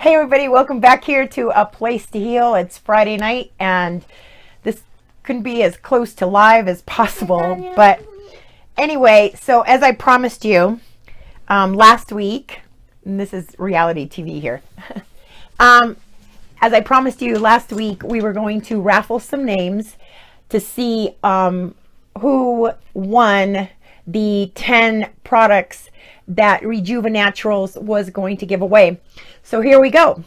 Hey everybody, welcome back here to A Place to Heal. It's Friday night and this couldn't be as close to live as possible. But anyway, so as I promised you um, last week, and this is reality TV here. um, as I promised you last week, we were going to raffle some names to see um, who won the 10 products that Rejuvenaturals was going to give away. So here we go.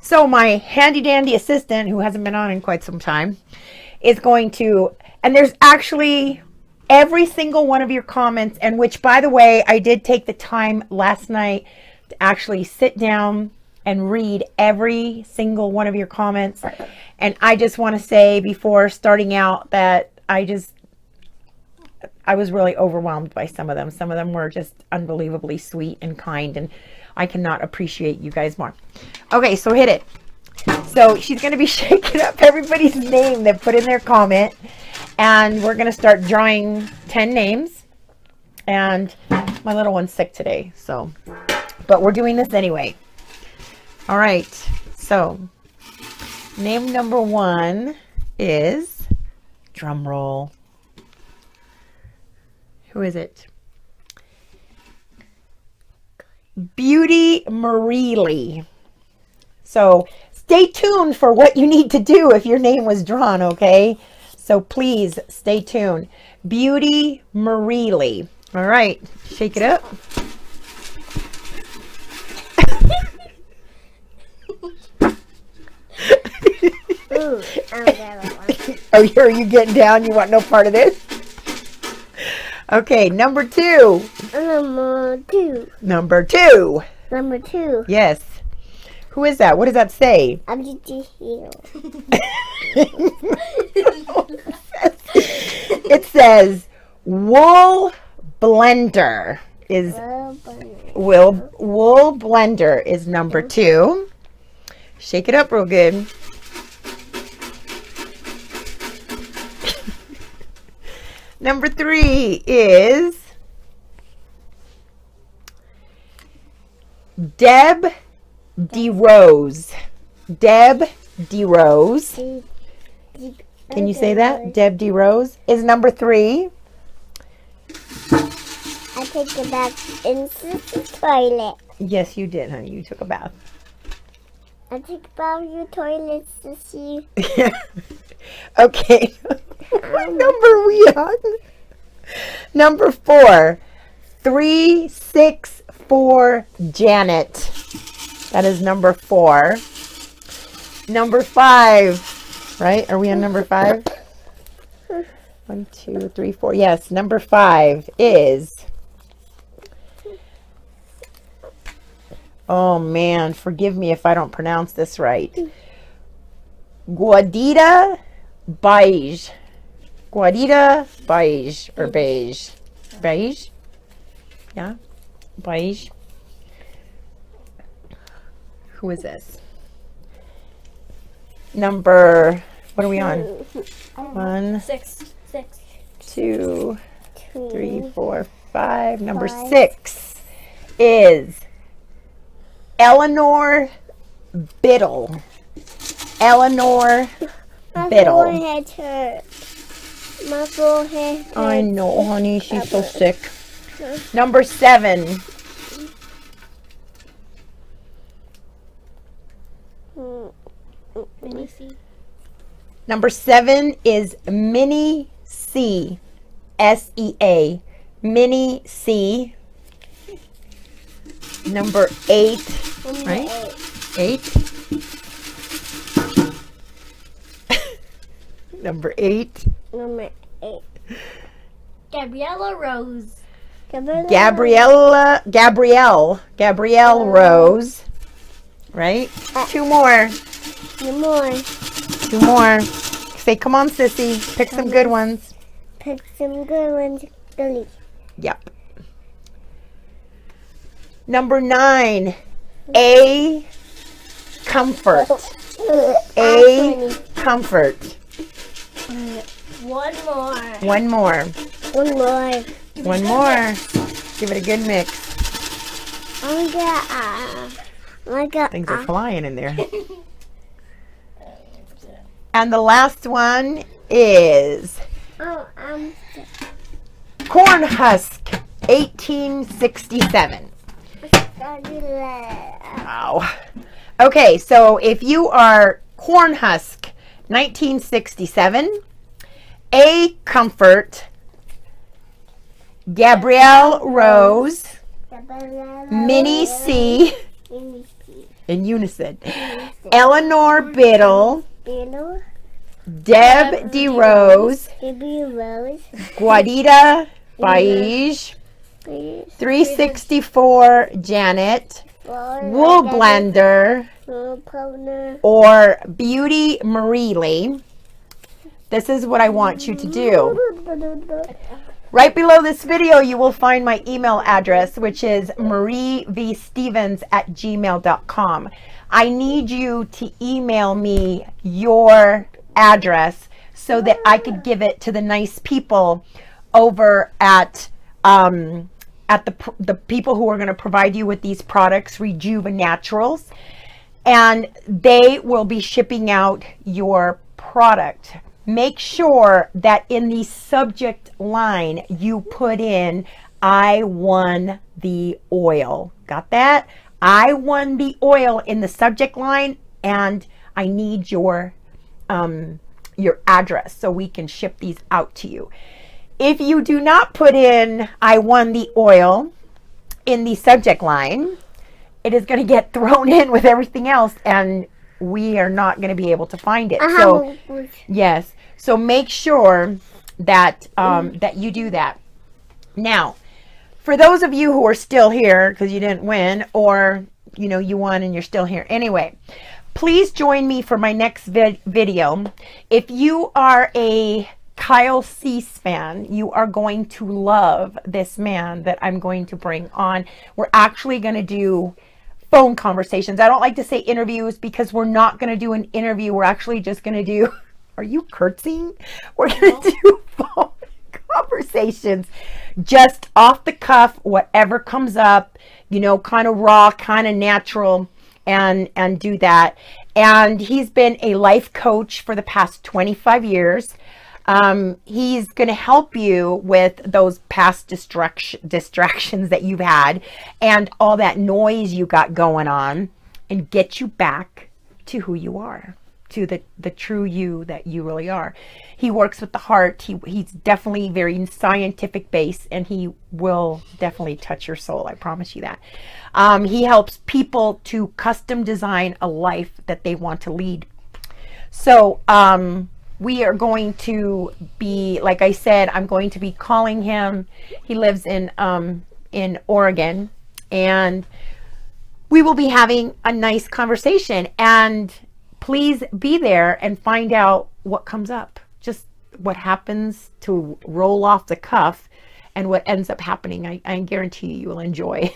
So my handy dandy assistant, who hasn't been on in quite some time, is going to, and there's actually every single one of your comments, and which, by the way, I did take the time last night to actually sit down and read every single one of your comments. And I just want to say before starting out that I just I was really overwhelmed by some of them. Some of them were just unbelievably sweet and kind, and I cannot appreciate you guys more. Okay, so hit it. So she's going to be shaking up everybody's name that put in their comment, and we're going to start drawing 10 names. And my little one's sick today, so, but we're doing this anyway. All right, so name number one is, drum roll, who is it? Beauty Marie So stay tuned for what you need to do if your name was drawn, okay? So please stay tuned. Beauty Marie All right, shake it up. Ooh, oh, are you getting down? You want no part of this? Okay, number two. Number two. Number two. Number two. Yes. Who is that? What does that say? I'm just here. it says wool blender is wool wool blender is number two. Shake it up real good. Number three is Deb DeRose. Deb DeRose. Can you say that? Deb DeRose is number three. I took a bath in the toilet. Yes, you did, honey. You took a bath. I took a bath in your toilet to see. okay. What number we on? Number four. Three, six, four, Janet. That is number four. Number five, right? Are we on number five? One, two, three, four. Yes, number five is. Oh man, forgive me if I don't pronounce this right. Guadita beige. Guadita beige or beige. Beige? Yeah? Beige. Who is this? Number, what are we on? One, six, six, two, two three, four, five. Number five. six is Eleanor Biddle. Eleanor My Biddle. Forehead hurts. My forehead hurts. I know, honey. She's so sick. Number seven. Mini C. Number seven is Mini C. S E A. Mini C. Number eight. Number right? Eight. Eight. Number eight. Number eight. Gabriella Rose. Gabriella. Gabriella. Gabrielle. Gabrielle Rose. Right? Uh, two more. Two more. Two more. Say, come on, sissy. Pick some good ones. Pick some good ones. Delete. Yep. Number nine. A comfort. Oh, A comfort. Uh, One more. One more. One more. One more. Give it a good mix. Gonna. I got Things are uh, flying in there. And the last one is oh, um, Corn Husk 1867. Wow. Okay, so if you are Corn Husk 1967, A Comfort, Gabrielle Rose, Minnie C in unison, Eleanor Biddle, Deb baby rose, Guadita Baige, 364 Janet, Wool Blender, Wool blender. or Beauty Marie Lee. This is what I want you to do. Right below this video, you will find my email address, which is marievstephens at gmail.com. I need you to email me your address so that I could give it to the nice people over at um, at the the people who are going to provide you with these products, Rejuvenaturals, and they will be shipping out your product. Make sure that in the subject line you put in I won the oil. Got that? I won the oil in the subject line and I need your um, your address so we can ship these out to you. If you do not put in I won the oil in the subject line, it is going to get thrown in with everything else and we are not going to be able to find it. I So Yes. So make sure that um, that you do that. Now, for those of you who are still here because you didn't win, or you know you won and you're still here anyway, please join me for my next vid- video. If you are a Kyle Cease fan, you are going to love this man that I'm going to bring on. We're actually going to do phone conversations. I don't like to say interviews because we're not going to do an interview. We're actually just going to do. Are you curtsying? We're going to do phone conversations just off the cuff, whatever comes up, you know, kind of raw, kind of natural, and and do that. And he's been a life coach for the past 25 years. Um, he's going to help you with those past distraction, distractions that you've had and all that noise you got going on and get you back to who you are, to the, the true you that you really are. He works with the heart. He, he's definitely very scientific based and he will definitely touch your soul. I promise you that. Um, he helps people to custom design a life that they want to lead. So, um, we are going to be, like I said, I'm going to be calling him. He lives in um, in Oregon, and we will be having a nice conversation. And please be there and find out what comes up. Just what happens to roll off the cuff, and what ends up happening. I, I guarantee you, you will enjoy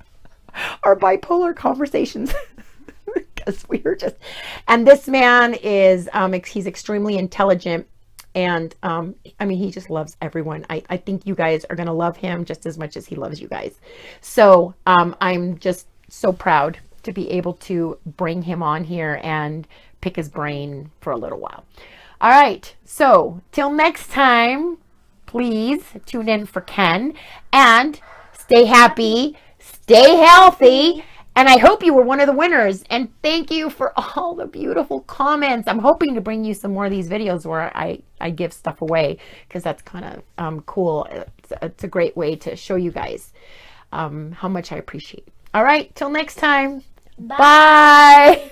our bipolar conversations. because we were just and this man is um he's extremely intelligent and um i mean he just loves everyone i i think you guys are going to love him just as much as he loves you guys so um i'm just so proud to be able to bring him on here and pick his brain for a little while all right so till next time please tune in for ken and stay happy stay healthy and I hope you were one of the winners. And thank you for all the beautiful comments. I'm hoping to bring you some more of these videos where I, I give stuff away because that's kind of um, cool. It's, it's, a great way to show you guys um, how much I appreciate. All right, till next time. Bye.